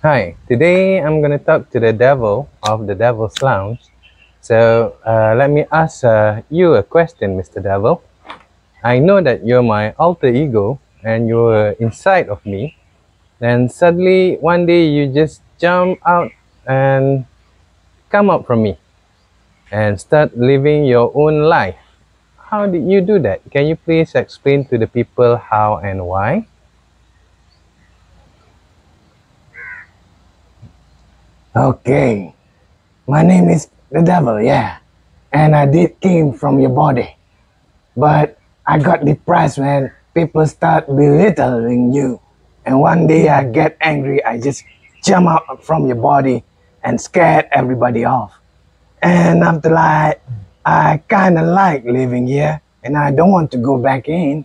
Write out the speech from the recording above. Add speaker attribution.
Speaker 1: Hi, today I'm going to talk to the devil of the Devil's Lounge. So uh, let me ask uh, you a question, Mr. Devil. I know that you're my alter ego and you're inside of me. Then suddenly one day you just jump out and come out from me and start living your own life. How did you do that? Can you please explain to the people how and why?
Speaker 2: Okay. My name is the devil, yeah. And I did came from your body. But I got depressed when people start belittling you. And one day I get angry, I just jump out from your body and scared everybody off. And after that, I kind of like living here and I don't want to go back in.